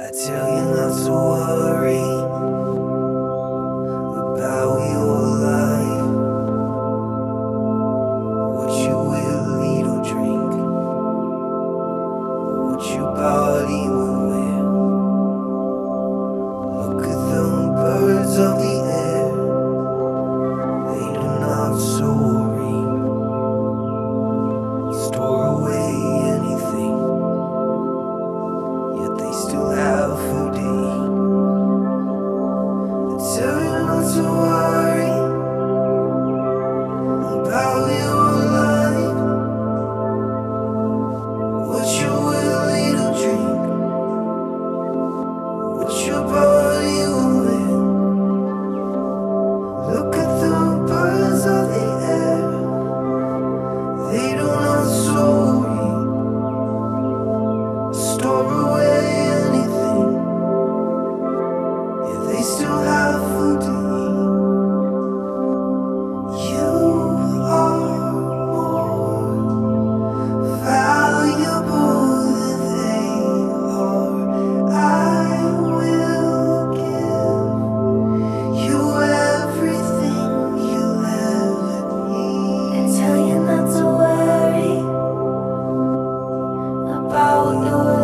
I tell you not to worry about your life, what you will eat or drink, what your body will wear. Look at the birds of the Look at about you.